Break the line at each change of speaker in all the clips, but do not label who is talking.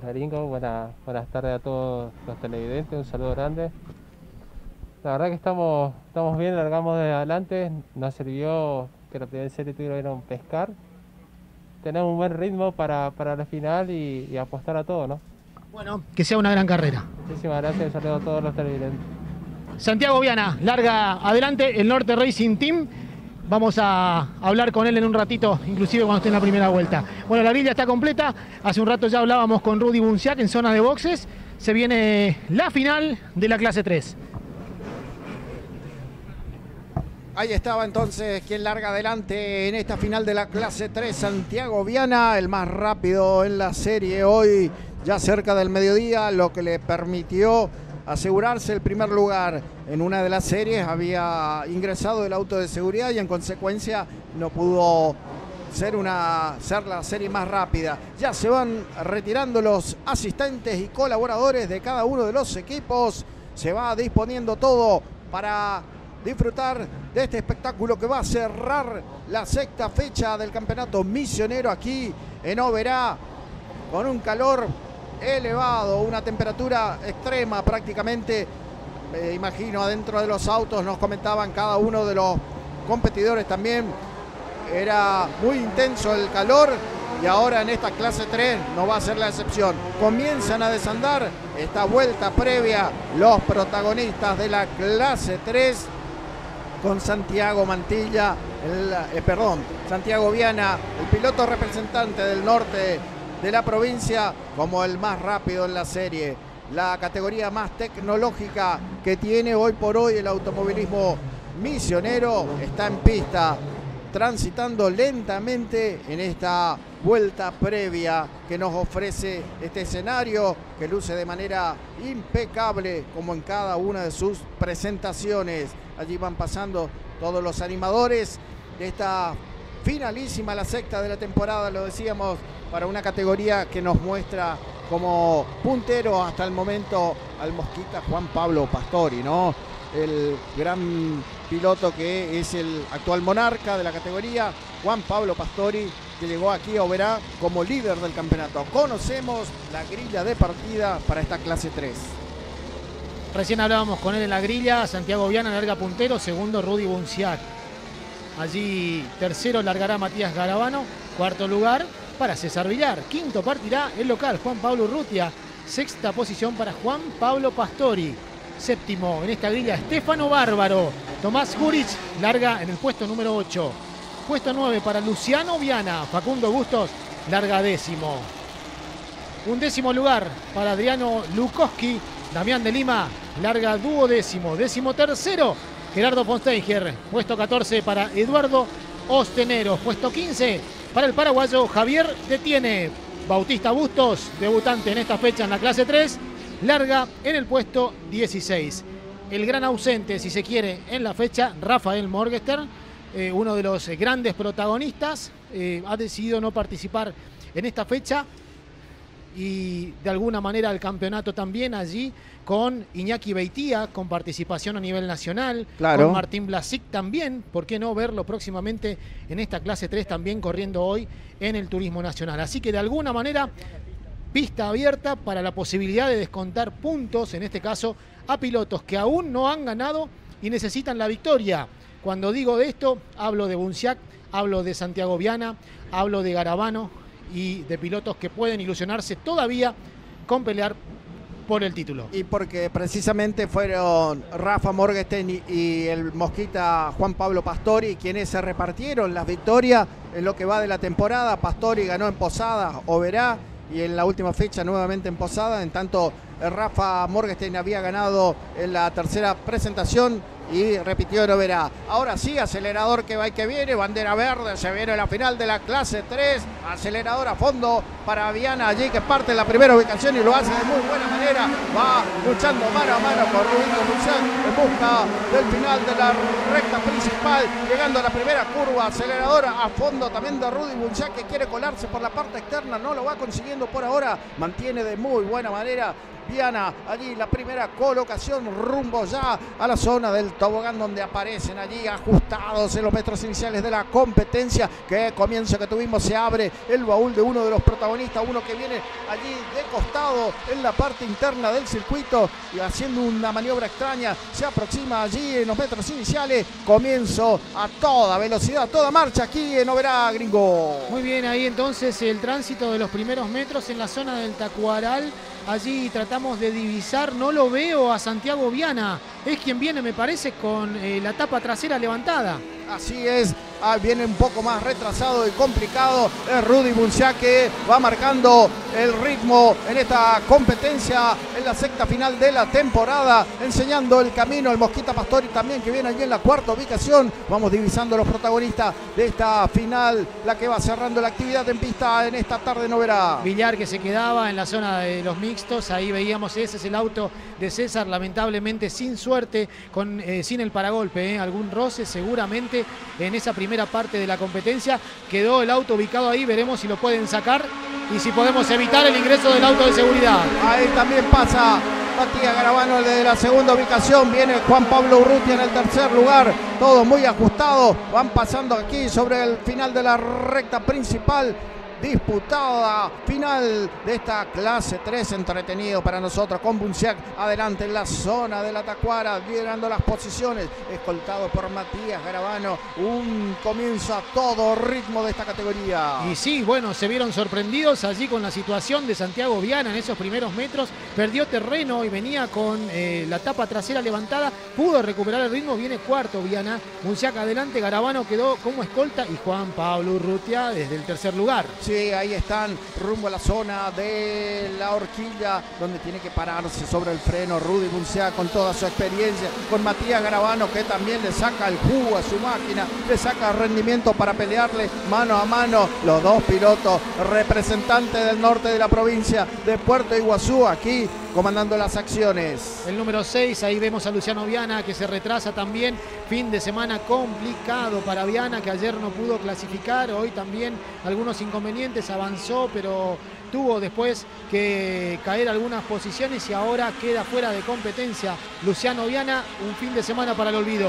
Hola Ringo, buenas, buenas tardes a todos los televidentes, un saludo grande. La verdad que estamos, estamos bien, largamos de adelante, nos sirvió que la primera serie tuvieron pescar. Tenemos un buen ritmo para, para la final y, y apostar a todo, ¿no?
Bueno, que sea una gran carrera.
Muchísimas gracias, un saludo a todos los televidentes.
Santiago Viana, larga adelante el Norte Racing Team. Vamos a hablar con él en un ratito, inclusive cuando esté en la primera vuelta. Bueno, la grilla está completa. Hace un rato ya hablábamos con Rudy Bunciac en zona de boxes. Se viene la final de la clase 3.
Ahí estaba entonces quien larga adelante en esta final de la clase 3, Santiago Viana, el más rápido en la serie hoy, ya cerca del mediodía, lo que le permitió asegurarse el primer lugar en una de las series. Había ingresado el auto de seguridad y en consecuencia no pudo ser, una, ser la serie más rápida. Ya se van retirando los asistentes y colaboradores de cada uno de los equipos. Se va disponiendo todo para disfrutar de este espectáculo que va a cerrar la sexta fecha del campeonato misionero aquí en Oberá con un calor elevado, una temperatura extrema prácticamente. Me imagino adentro de los autos nos comentaban cada uno de los competidores también. Era muy intenso el calor y ahora en esta clase 3 no va a ser la excepción. Comienzan a desandar esta vuelta previa los protagonistas de la clase 3 con Santiago Mantilla, el, eh, perdón, Santiago Viana, el piloto representante del norte de la provincia como el más rápido en la serie. La categoría más tecnológica que tiene hoy por hoy el automovilismo misionero está en pista, transitando lentamente en esta vuelta previa que nos ofrece este escenario que luce de manera impecable como en cada una de sus presentaciones. Allí van pasando todos los animadores de esta finalísima, la sexta de la temporada, lo decíamos, para una categoría que nos muestra como puntero hasta el momento al Mosquita Juan Pablo Pastori, ¿no? El gran piloto que es el actual monarca de la categoría, Juan Pablo Pastori, que llegó aquí a Oberá como líder del campeonato. Conocemos la grilla de partida para esta clase 3.
Recién hablábamos con él en la grilla, Santiago Viana larga puntero, segundo Rudy Bunciac. Allí tercero largará Matías Garabano, cuarto lugar para César Villar, quinto partirá el local Juan Pablo Urrutia, sexta posición para Juan Pablo Pastori, séptimo en esta grilla Estefano Bárbaro, Tomás Juric larga en el puesto número 8, puesto 9 para Luciano Viana, Facundo Bustos larga décimo. Un décimo lugar para Adriano Lukowski, Damián de Lima larga duodécimo, décimo tercero, Gerardo Fonsteiger, puesto 14 para Eduardo Ostenero, puesto 15 para el paraguayo Javier Detiene. Bautista Bustos, debutante en esta fecha en la clase 3, larga en el puesto 16. El gran ausente, si se quiere, en la fecha, Rafael Morgester, eh, uno de los grandes protagonistas, eh, ha decidido no participar en esta fecha y de alguna manera el campeonato también allí con Iñaki Beitía, con participación a nivel nacional, con Martín Blasic también, ¿por qué no verlo próximamente en esta clase 3 también corriendo hoy en el turismo nacional? Así que de alguna manera, pista abierta para la posibilidad de descontar puntos, en este caso, a pilotos que aún no han ganado y necesitan la victoria. Cuando digo de esto, hablo de Bunciac, hablo de Santiago Viana, hablo de Garabano y de pilotos que pueden ilusionarse todavía con pelear por el título.
Y porque precisamente fueron Rafa Morgenstern y, el Mosquita Juan Pablo Pastori quienes se repartieron las victorias en lo que va de la temporada. Pastori ganó en Posada, Oberá y en la última fecha nuevamente en Posada. En tanto, Rafa Morgenstern había ganado en la tercera presentación y repitió no verá. Ahora sí, acelerador que va y que viene, bandera verde, se viene la final de la clase 3, acelerador a fondo para Viana allí que parte en la primera ubicación y lo hace de muy buena manera, va luchando mano a mano con Rubito Bunciac en busca del final de la recta principal, llegando a la primera curva, acelerador a fondo también de Rudy Bunciac que quiere colarse por la parte externa, no lo va consiguiendo por ahora, mantiene de muy buena manera Viana. Allí la primera colocación rumbo ya a la zona del tobogán donde aparecen allí ajustados en los metros iniciales de la competencia. Que comienzo que tuvimos se abre el baúl de uno de los protagonistas, uno que viene allí de costado en la parte interna del circuito y haciendo una maniobra extraña. Se aproxima allí en los metros iniciales. Comienzo a toda velocidad, toda marcha aquí en Oberá Gringo.
Muy bien, ahí entonces el tránsito de los primeros metros en la zona del Tacuaral. Allí tratamos de divisar, no lo veo a Santiago Viana. Es quien viene, me parece, con eh, la tapa trasera levantada.
Así es, ah, viene un poco más retrasado y complicado. Rudy Buncia que va marcando el ritmo en esta competencia en la sexta final de la temporada, enseñando el camino el Mosquita Pastori también que viene allí en la cuarta ubicación. Vamos divisando los protagonistas de esta final, la que va cerrando la actividad en pista en esta tarde no verá.
Villar que se quedaba en la zona de los mixtos, ahí veíamos ese es el auto de César, lamentablemente sin suerte, con, eh, sin el paragolpe, eh, algún roce seguramente en esa primera parte de la competencia. Quedó el auto ubicado ahí, veremos si lo pueden sacar y si podemos evitar el ingreso del auto de seguridad.
Ahí también pasa Matías Garabano desde la segunda ubicación. Viene Juan Pablo Urrutia en el tercer lugar. Todo muy ajustado. Van pasando aquí sobre el final de la recta principal disputada final de esta clase 3 entretenido para nosotros. Con Bunciac adelante en la zona de la Tacuara liderando las posiciones escoltado por Matías Garabano. Un comienzo a todo ritmo de esta categoría.
Y sí bueno se vieron sorprendidos allí con la situación de Santiago Viana en esos primeros metros. Perdió terreno y venía con eh, la tapa trasera levantada. Pudo recuperar el ritmo viene cuarto Viana. Bunciac adelante Garabano quedó como escolta y Juan Pablo Urrutia desde el tercer lugar
Ahí están rumbo a la zona de la horquilla, donde tiene que pararse sobre el freno Rudy Buncia con toda su experiencia, con Matías Garabano que también le saca el jugo a su máquina, le saca rendimiento para pelearle mano a mano. Los dos pilotos representantes del norte de la provincia de Puerto Iguazú aquí comandando las acciones.
El número 6, ahí vemos a Luciano Viana que se retrasa también. Fin de semana complicado para Viana que ayer no pudo clasificar, hoy también algunos inconvenientes, avanzó, pero tuvo después que caer algunas posiciones y ahora queda fuera de competencia. Luciano Viana, un fin de semana para el olvido.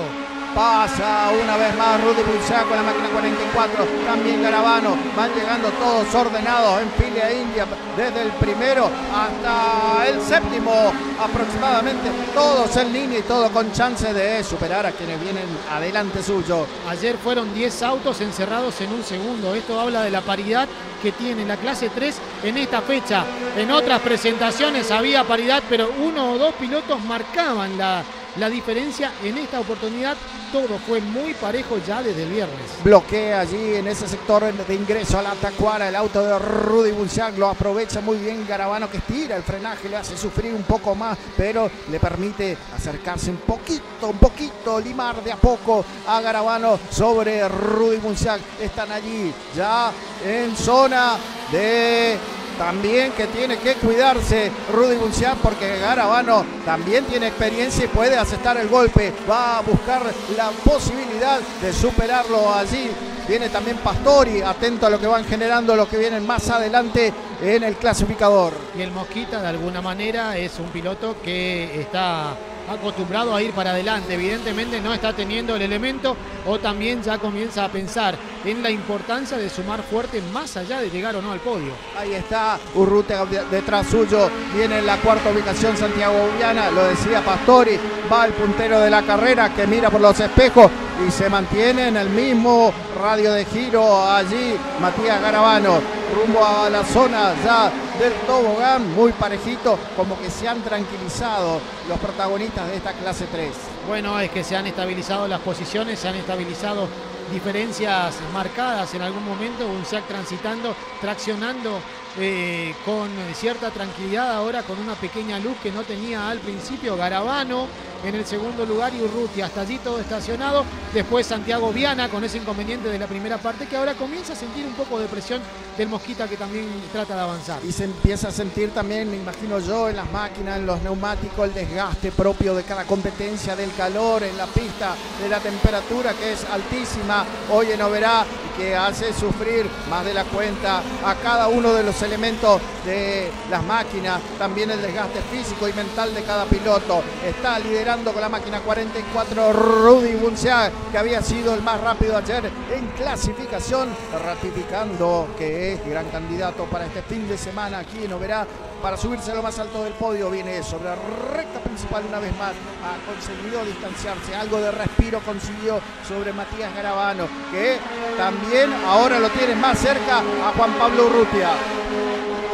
Pasa una vez más Rudy Pulsá con la máquina 44. También Garabano. Van llegando todos ordenados en fila india desde el primero hasta el séptimo aproximadamente. Todos en línea y todo con chance de superar a quienes vienen adelante suyo.
Ayer fueron 10 autos encerrados en un segundo. Esto habla de la paridad que tiene la clase 3 en esta fecha. En otras presentaciones había paridad, pero uno o dos pilotos marcaban la, la diferencia. En esta oportunidad todo fue muy parejo ya desde el viernes.
Bloquea allí en ese sector de ingreso a la Tacuara el auto de Rudy Bunciac. Lo aprovecha muy bien Garabano que estira el frenaje, le hace sufrir un poco más, pero le permite acercarse un poquito, un poquito, limar de a poco a Garabano sobre Rudy Bunciac. Están allí ya en zona de también que tiene que cuidarse Rudy Buncián porque Garabano también tiene experiencia y puede aceptar el golpe. Va a buscar la posibilidad de superarlo allí. Viene también Pastori, atento a lo que van generando los que vienen más adelante en el clasificador.
Y el Mosquita de alguna manera es un piloto que está acostumbrado a ir para adelante. Evidentemente no está teniendo el elemento o también ya comienza a pensar en la importancia de sumar fuerte más allá de llegar o no al podio.
Ahí está Urrute detrás suyo. Viene en la cuarta ubicación Santiago Ubiana. Lo decía Pastori. Va el puntero de la carrera que mira por los espejos y se mantiene en el mismo radio de giro allí Matías Garabano rumbo a la zona ya del tobogán, muy parejito, como que se han tranquilizado los protagonistas de esta clase 3.
Bueno, es que se han estabilizado las posiciones, se han estabilizado diferencias marcadas en algún momento, un SEAC transitando, traccionando eh, con cierta tranquilidad ahora con una pequeña luz que no tenía al principio Garabano en el segundo lugar y Urrutia hasta allí todo estacionado. Después Santiago Viana con ese inconveniente de la primera parte que ahora comienza a sentir un poco de presión del Mosquita que también trata de avanzar.
Y se empieza a sentir también, me imagino yo, en las máquinas, en los neumáticos, el desgaste propio de cada competencia, del calor en la pista, de la temperatura que es altísima hoy en Oberá y que hace sufrir más de la cuenta a cada uno de los elementos de las máquinas, también el desgaste físico y mental de cada piloto. Está liderando con la máquina 44 Rudy Bunciag, que había sido el más rápido ayer en clasificación, ratificando que es gran candidato para este fin de semana aquí en Oberá para subirse a lo más alto del podio. Viene sobre la recta principal una vez más. Ha conseguido distanciarse. Algo de respiro consiguió sobre Matías Garabano, que también ahora lo tiene más cerca a Juan Pablo Urrutia.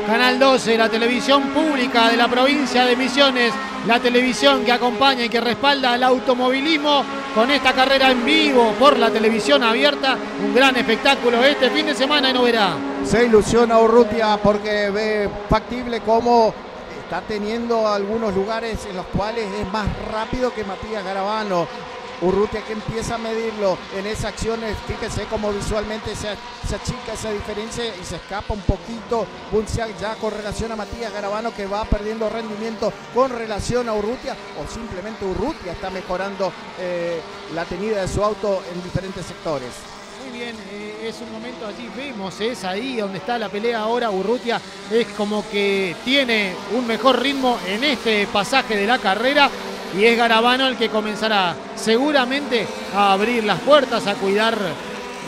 Canal 12, la televisión pública de la provincia de Misiones, la televisión que acompaña y que respalda al automovilismo con esta carrera en vivo por la televisión abierta. Un gran espectáculo este fin de semana en Oberá.
Se ilusiona Urrutia porque ve factible cómo está teniendo algunos lugares en los cuales es más rápido que Matías Garabano. Urrutia que empieza a medirlo en esas acciones, fíjese cómo visualmente se, se achica esa diferencia y se escapa un poquito Bunciak ya con relación a Matías Garabano que va perdiendo rendimiento con relación a Urrutia o simplemente Urrutia está mejorando eh, la tenida de su auto en diferentes sectores.
Eh, es un momento allí, vemos, es ahí donde está la pelea ahora. Urrutia es como que tiene un mejor ritmo en este pasaje de la carrera y es Garabano el que comenzará seguramente a abrir las puertas, a cuidar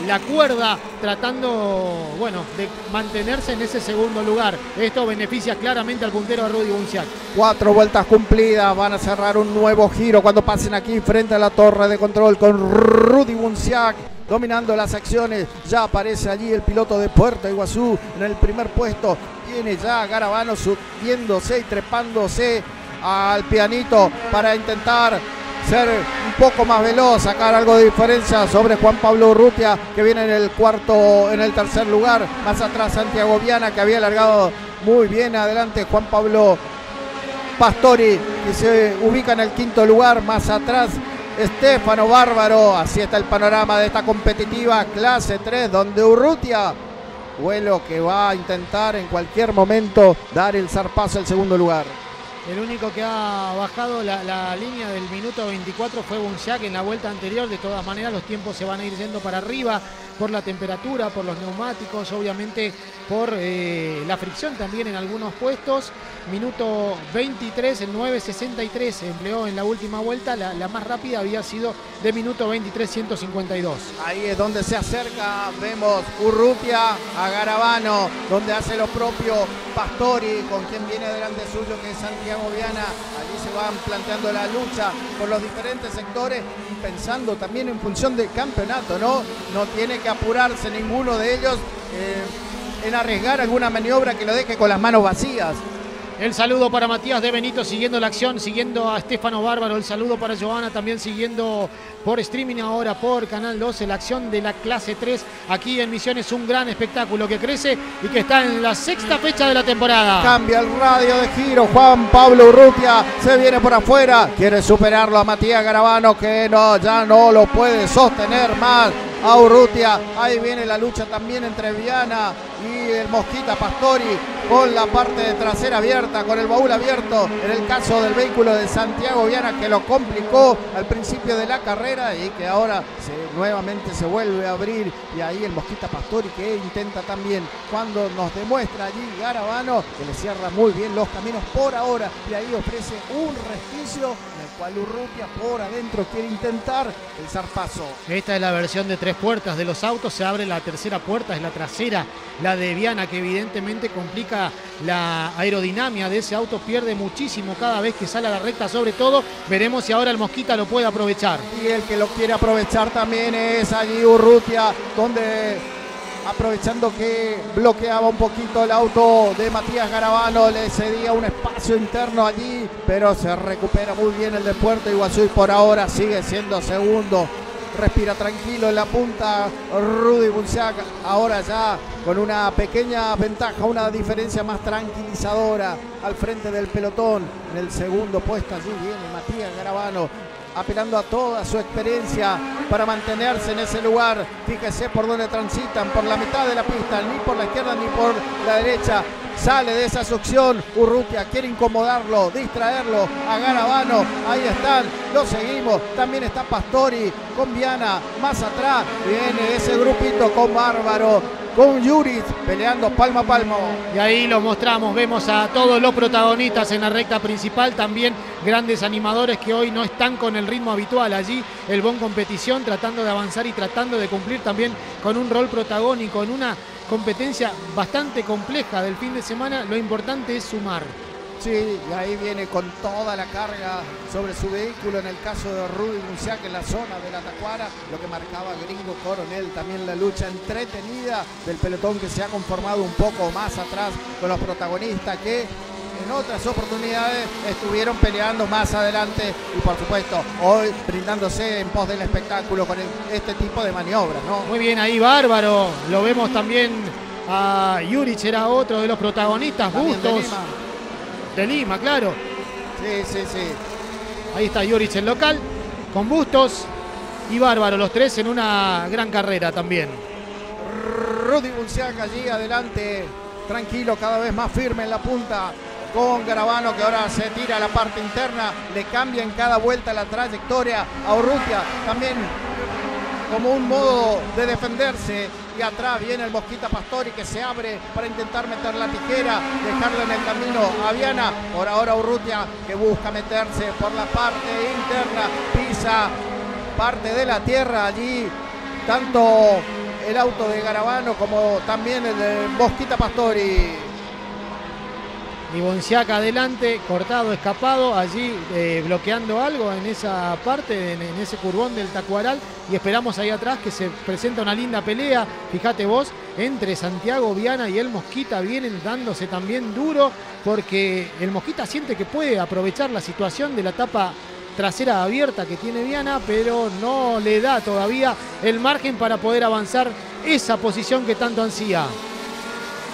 la cuerda, tratando, bueno, de mantenerse en ese segundo lugar. Esto beneficia claramente al puntero Rudy Bunciak.
Cuatro vueltas cumplidas, van a cerrar un nuevo giro cuando pasen aquí frente a la torre de control con Rudy Bunciak dominando las acciones. Ya aparece allí el piloto de Puerto Iguazú en el primer puesto. Viene ya Garabano subiéndose y trepándose al pianito para intentar ser un poco más veloz, sacar algo de diferencia sobre Juan Pablo Urrutia, que viene en el cuarto, en el tercer lugar. Más atrás Santiago Viana, que había largado muy bien adelante Juan Pablo Pastori, que se ubica en el quinto lugar. Más atrás Estefano Bárbaro. Así está el panorama de esta competitiva clase 3, donde Urrutia, vuelo que va a intentar en cualquier momento dar el zarpazo al segundo lugar.
El único que ha bajado la, línea del minuto 24 fue Bunciak en la vuelta anterior. De todas maneras, los tiempos se van a ir yendo para arriba por la temperatura, por los neumáticos, obviamente por eh, la fricción también en algunos puestos. Minuto 23, el 9.63 se empleó en la última vuelta. La, más rápida había sido de minuto 23, 152.
Ahí es donde se acerca, vemos Urrutia a Garabano, donde hace lo propio Pastori, con quien viene delante suyo, que es Santiago Viana. Allí se van planteando la lucha por los diferentes sectores pensando también en función del campeonato, ¿no? No tiene que apurarse ninguno de ellos eh, en arriesgar alguna maniobra que lo deje con las manos vacías.
El saludo para Matías de Benito siguiendo la acción, siguiendo a Estefano Bárbaro. El saludo para Joana también siguiendo por streaming ahora por Canal 12 la acción de la clase 3 aquí en Misiones. Un gran espectáculo que crece y que está en la sexta fecha de la temporada.
Cambia el radio de giro. Juan Pablo Urrutia se viene por afuera. Quiere superarlo a Matías Garabano que no, ya no lo puede sostener más a Urrutia. Ahí viene la lucha también entre Viana y el Mosquita Pastori con la parte trasera abierta, con el baúl abierto. En el caso del vehículo de Santiago Viana que lo complicó al principio de la carrera y que ahora nuevamente se vuelve a abrir. Y ahí el Mosquita Pastori que intenta también cuando nos demuestra allí Garabano que le cierra muy bien los caminos por ahora y ahí ofrece un resquicio en el cual Urrutia por adentro quiere intentar el zarpazo.
Esta es la versión de tres puertas de los autos, se abre la tercera puerta, es la trasera, de Viana, que evidentemente complica la aerodinámica de ese auto, pierde muchísimo cada vez que sale a la recta, sobre todo, veremos si ahora el Mosquita lo puede aprovechar.
Y el que lo quiere aprovechar también es allí Urrutia, donde aprovechando que bloqueaba un poquito el auto de Matías Garabano, le cedía un espacio interno allí, pero se recupera muy bien el de Puerto Iguazú y por ahora sigue siendo segundo respira tranquilo en la punta Rudy Bunciac ahora ya con una pequeña ventaja, una diferencia más tranquilizadora al frente del pelotón. En el segundo puesto allí viene Matías Garabano apelando a toda su experiencia para mantenerse en ese lugar. Fíjese por dónde transitan, por la mitad de la pista, ni por la izquierda ni por la derecha. Sale de esa succión Urrutia, quiere incomodarlo, distraerlo a Garabano. Ahí están, lo seguimos. También está Pastori con Viana. Más atrás viene ese grupito con Bárbaro con Yuris peleando palmo a palmo.
Y ahí lo mostramos, vemos a todos los protagonistas en la recta principal, también grandes animadores que hoy no están con el ritmo habitual allí, el Bon Competición tratando de avanzar y tratando de cumplir también con un rol protagónico, en una competencia bastante compleja del fin de semana, lo importante es sumar.
Sí, y ahí viene con toda la carga sobre su vehículo en el caso de Rudy Munciac en la zona de la Tacuara, lo que marcaba Gringo Coronel, también la lucha entretenida del pelotón que se ha conformado un poco más atrás con los protagonistas que en otras oportunidades estuvieron peleando más adelante y por supuesto hoy brindándose en pos del espectáculo con este tipo de maniobras. ¿no?
Muy bien ahí, bárbaro. Lo vemos también a Juric, era otro de los protagonistas, Bustos de Lima, claro.
Sí, sí, sí.
Ahí está Juric el local, con Bustos y Bárbaro, los tres en una gran carrera también.
Rudy Bunciac allí adelante, tranquilo, cada vez más firme en la punta, con Garabano que ahora se tira a la parte interna, le cambia en cada vuelta la trayectoria a Urrutia, también como un modo de defenderse y atrás viene el Mosquita Pastori que se abre para intentar meter la tijera, dejarlo en el camino a Viana. Por ahora Urrutia que busca meterse por la parte interna, pisa parte de la tierra allí, tanto el auto de Garabano como también el de Mosquita Pastori.
Bonciaca adelante, cortado, escapado, allí eh, bloqueando algo en esa parte, en, ese curvón del Tacuaral. Y esperamos ahí atrás que se presenta una linda pelea. Fíjate vos, entre Santiago Viana y el Mosquita vienen dándose también duro porque el Mosquita siente que puede aprovechar la situación de la etapa trasera abierta que tiene Viana, pero no le da todavía el margen para poder avanzar esa posición que tanto ansía.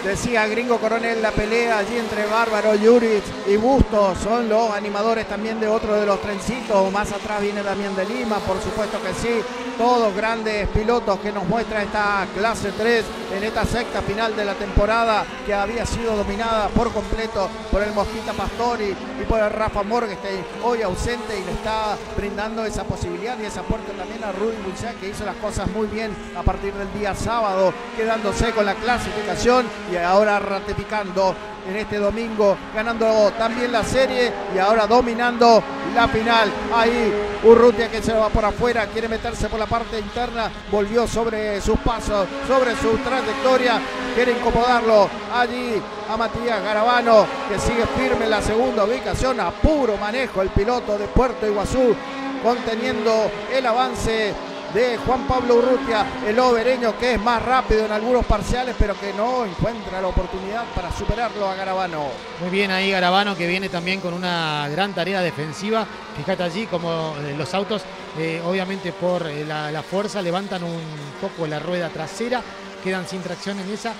Decía Gringo Coronel la pelea allí entre Bárbaro, Yuric y Bustos. Son los animadores también de otro de los trencitos. Más atrás viene también de Lima, por supuesto que sí. Todos grandes pilotos que nos muestra esta clase 3 en esta sexta final de la temporada que había sido dominada por completo por el Mosquita Pastori y por el Rafa Morgenstein, hoy ausente y le está brindando esa posibilidad y esa puerta también a Rudy Buchet que hizo las cosas muy bien a partir del día sábado, quedándose con la clasificación y ahora ratificando en este domingo, ganando también la serie y ahora dominando la final. Ahí Urrutia que se va por afuera, quiere meterse por la parte interna, volvió sobre sus pasos, sobre su trayectoria, quiere incomodarlo allí a Matías Garabano que sigue firme en la segunda ubicación, a puro manejo el piloto de Puerto Iguazú, conteniendo el avance de Juan Pablo Urrutia, el overeño que es más rápido en algunos parciales, pero que no encuentra la oportunidad para superarlo a Garabano.
Muy bien ahí Garabano que viene también con una gran tarea defensiva. Fíjate allí como eh, los autos, eh, obviamente por eh, la, fuerza, levantan un poco la rueda trasera, quedan sin tracción en esa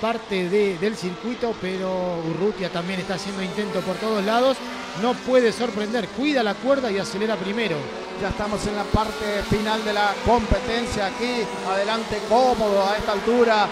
parte del circuito, pero Urrutia también está haciendo intento por todos lados. No puede sorprender, cuida la cuerda y acelera primero.
Ya estamos en la parte final de la competencia aquí. Adelante cómodo a esta altura.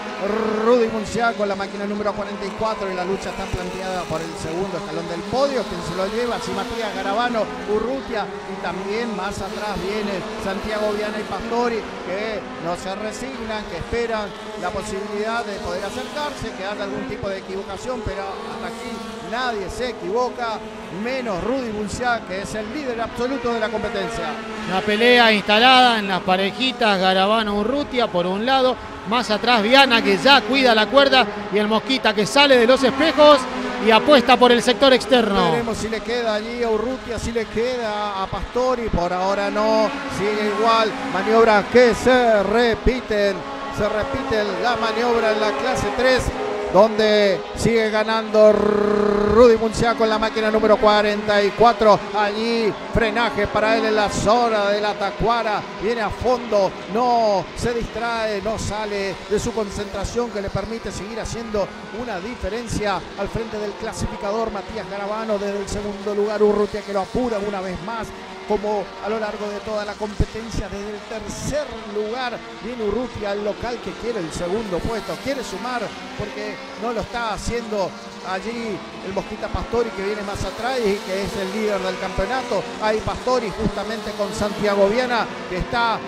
Rudy Munciac con la máquina número 44 y la lucha está planteada por el segundo escalón del podio. Quien se lo lleva, si Matías Garabano, Urrutia y también más atrás viene Santiago Viana y Pastori que no se resignan, que esperan la posibilidad de poder acercarse, que haya algún tipo de equivocación, pero hasta aquí nadie se equivoca, menos Rudy Bunciac, que es el líder absoluto de la competencia.
La pelea instalada en las parejitas Garabano Urrutia por un lado, más atrás Viana que ya cuida la cuerda y el Mosquita que sale de los espejos y apuesta por el sector externo.
Veremos si le queda allí a Urrutia, si le queda a Pastori, por ahora no, sigue igual, maniobras que se repiten, se repite la maniobra en la clase 3 donde sigue ganando Rudy Muncia con la máquina número 44. Allí frenaje para él en la zona de la tacuara. Viene a fondo, no se distrae, no sale de su concentración que le permite seguir haciendo una diferencia al frente del clasificador Matías Garabano desde el segundo lugar Urrutia que lo apura una vez más como a lo largo de toda la competencia. Desde el tercer lugar viene Urrutia, el local que quiere el segundo puesto, quiere sumar porque no lo está haciendo allí el Mosquita Pastori que viene más atrás y que es el líder del campeonato. Hay Pastori justamente con Santiago Viana que está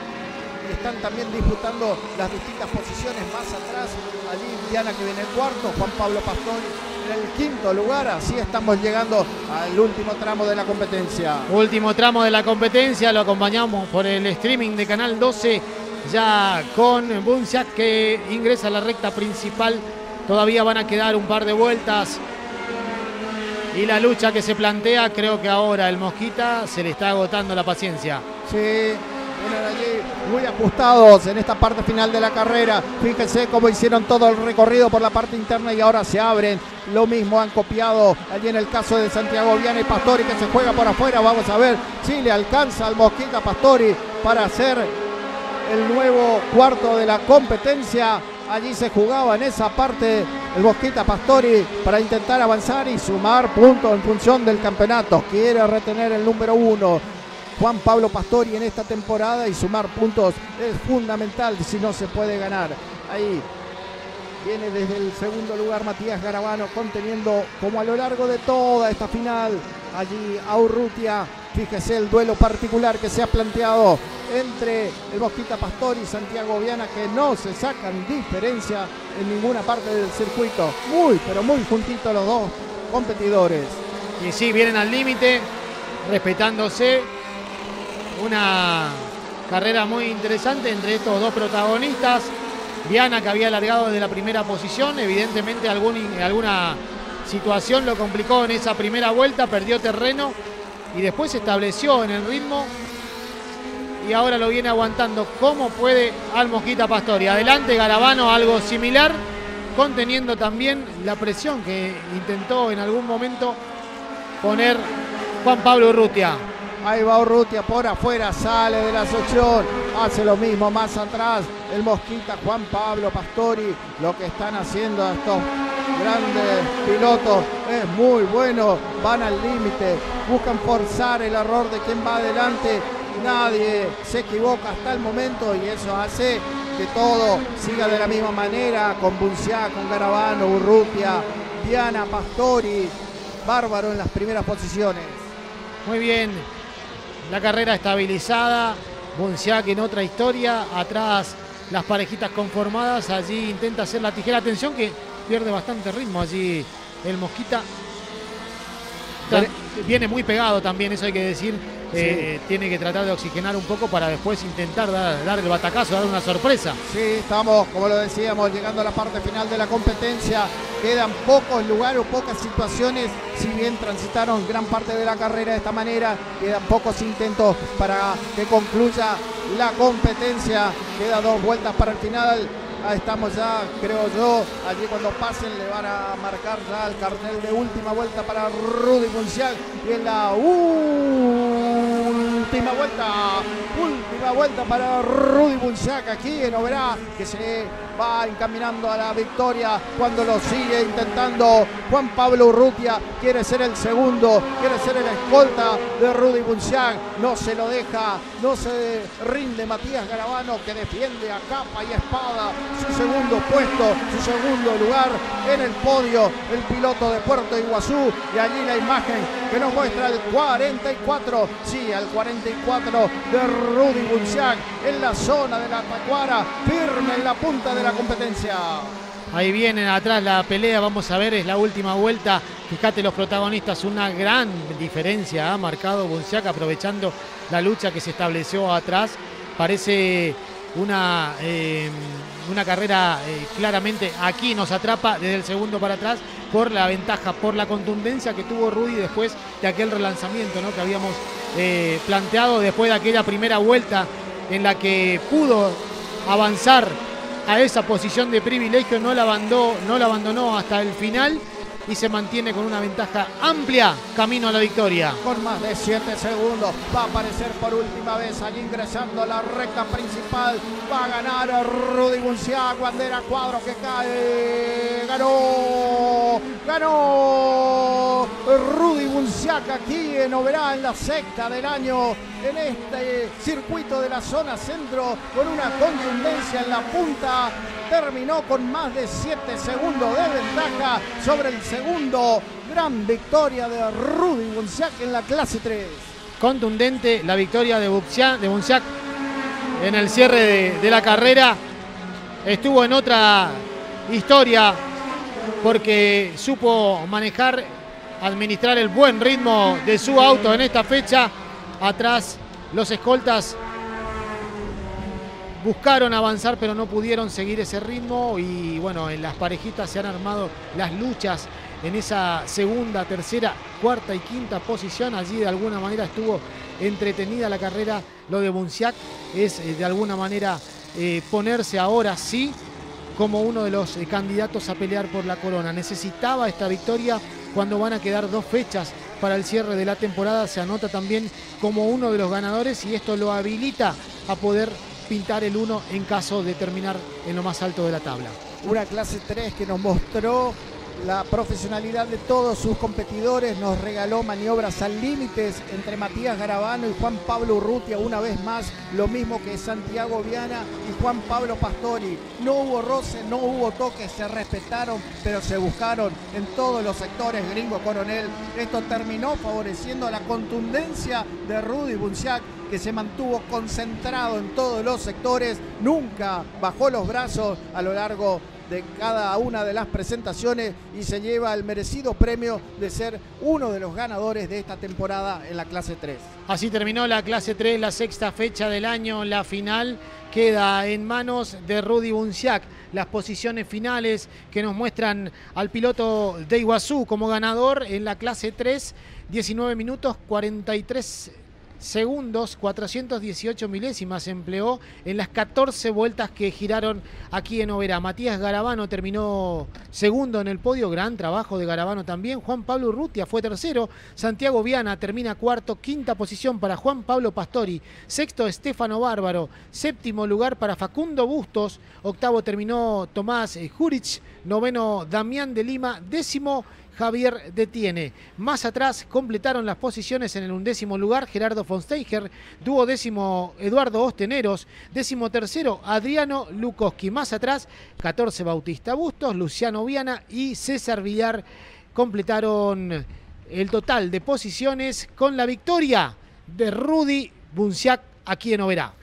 están también disputando las distintas posiciones más atrás. Allí Viana que viene cuarto, Juan Pablo Pastori el quinto lugar. Así estamos llegando al último tramo de la competencia.
Último tramo de la competencia, lo acompañamos por el streaming de Canal 12, ya con Bunciak que ingresa a la recta principal. Todavía van a quedar un par de vueltas. Y la lucha que se plantea, creo que ahora el Mosquita se le está agotando la paciencia.
Sí, allí muy ajustados en esta parte final de la carrera. Fíjense cómo hicieron todo el recorrido por la parte interna y ahora se abren. Lo mismo han copiado allí en el caso de Santiago Viana y Pastori que se juega por afuera. Vamos a ver si le alcanza al Mosquita Pastori para hacer el nuevo cuarto de la competencia. Allí se jugaba en esa parte el Mosquita Pastori para intentar avanzar y sumar puntos en función del campeonato. Quiere retener el número uno. Juan Pablo Pastori en esta temporada y sumar puntos es fundamental si no se puede ganar. Ahí viene desde el segundo lugar Matías Garabano conteniendo como a lo largo de toda esta final allí a Urrutia. Fíjese el duelo particular que se ha planteado entre el Mosquita Pastori y Santiago Viana que no se sacan diferencia en ninguna parte del circuito. Muy, pero muy juntitos los dos competidores.
Y sí, vienen al límite, respetándose una carrera muy interesante entre estos dos protagonistas. Viana que había alargado desde la primera posición, evidentemente alguna situación lo complicó en esa primera vuelta, perdió terreno y después se estableció en el ritmo y ahora lo viene aguantando como puede al Mosquita Pastori. Adelante Garabano, algo similar, conteniendo también la presión que intentó en algún momento poner Juan Pablo Urrutia.
Ahí va Urrutia por afuera, sale de la sección, hace lo mismo más atrás. El Mosquita Juan Pablo Pastori, lo que están haciendo estos grandes pilotos es muy bueno. Van al límite, buscan forzar el error de quien va adelante. Nadie se equivoca hasta el momento y eso hace que todo siga de la misma manera con Bunciá, con Garabano, Urrutia, Diana Pastori, Bárbaro en las primeras posiciones.
Muy bien, la carrera estabilizada. Bonciac en otra historia. Atrás las parejitas conformadas. Allí intenta hacer la tijera. Atención que pierde bastante ritmo allí el Mosquita. Viene muy pegado también, eso hay que decir. Eh, tiene que tratar de oxigenar un poco para después intentar dar, el batacazo, dar una sorpresa.
Sí, estamos, como lo decíamos, llegando a la parte final de la competencia. Quedan pocos lugares o pocas situaciones, si bien transitaron gran parte de la carrera de esta manera, quedan pocos intentos para que concluya la competencia. Quedan dos vueltas para el final. Estamos ya, creo yo. Allí cuando pasen le van a marcar ya el cartel de última vuelta para Rudy Muncial. Y en la última vuelta, última vuelta para Rudy Munciac aquí en Oberá, que se va encaminando a la victoria cuando lo sigue intentando Juan Pablo Urrutia. Quiere ser el segundo, quiere ser el escolta de Rudy Bunciag. No se lo deja, no se rinde Matías Garabano que defiende a capa y espada su segundo puesto, su segundo lugar en el podio. El piloto de Puerto Iguazú y allí la imagen que nos muestra el 44, sí, al 44 de Rudy Bunciag en la zona de la Tacuara, firme en la punta de la competencia.
Ahí vienen atrás la pelea, vamos a ver, es la última vuelta. Fíjate los protagonistas, una gran diferencia ha marcado Bunciac aprovechando la lucha que se estableció atrás. Parece una, eh, una carrera eh, claramente aquí nos atrapa desde el segundo para atrás por la ventaja, por la contundencia que tuvo Rudy después de aquel relanzamiento ¿no? que habíamos eh, planteado después de aquella primera vuelta en la que pudo avanzar a esa posición de privilegio, no la abandonó, no la abandonó hasta el final y se mantiene con una ventaja amplia camino a la victoria.
Con más de 7 segundos va a aparecer por última vez allí ingresando la recta principal. Va a ganar Rudy Bunciac, bandera cuadro que cae. Ganó, ganó Rudy Bunciac aquí en Oberá en la sexta del año en este circuito de la zona centro con una contundencia en la punta. Terminó con más de 7 segundos de ventaja sobre el segundo. Gran victoria de Rudy Bunciac en la clase 3.
Contundente la victoria de Bunciac en el cierre de la carrera. Estuvo en otra historia porque supo manejar, administrar el buen ritmo de su auto en esta fecha atrás los escoltas buscaron avanzar pero no pudieron seguir ese ritmo y bueno, en las parejitas se han armado las luchas en esa segunda, tercera, cuarta y quinta posición. Allí de alguna manera estuvo entretenida la carrera. Lo de Bunciac es eh, de alguna manera eh, ponerse ahora sí como uno de los eh, candidatos a pelear por la corona. Necesitaba esta victoria cuando van a quedar dos fechas para el cierre de la temporada. Se anota también como uno de los ganadores y esto lo habilita a poder pintar el 1 en caso de terminar en lo más alto de la tabla.
Una clase 3 que nos mostró la profesionalidad de todos sus competidores, nos regaló maniobras al límites entre Matías Garabano y Juan Pablo Urrutia, una vez más, lo mismo que Santiago Viana y Juan Pablo Pastori. No hubo roce, no hubo toques, se respetaron, pero se buscaron en todos los sectores, gringo coronel. Esto terminó favoreciendo la contundencia de Rudy Bunciac que se mantuvo concentrado en todos los sectores, nunca bajó los brazos a lo largo de cada una de las presentaciones y se lleva el merecido premio de ser uno de los ganadores de esta temporada en la clase 3.
Así terminó la clase 3, la sexta fecha del año, la final queda en manos de Rudy Bunciac. Las posiciones finales que nos muestran al piloto de Iguazú como ganador en la clase 3, 19 minutos 43 segundos, 418 milésimas empleó en las 14 vueltas que giraron aquí en Oberá. Matías Garabano terminó segundo en el podio, gran trabajo de Garabano también. Juan Pablo Urrutia fue tercero, Santiago Viana termina cuarto, quinta posición para Juan Pablo Pastori, sexto Estefano Bárbaro, séptimo lugar para Facundo Bustos, octavo terminó Tomás Jurich, noveno Damián de Lima, décimo Javier detiene. Más atrás completaron las posiciones en el undécimo lugar Gerardo Fonsteiger, duodécimo Eduardo Osteneros, décimo tercero Adriano Lukoski. Más atrás 14 Bautista Bustos, Luciano Viana y César Villar completaron el total de posiciones con la victoria de Rudy Bunciac aquí en Oberá.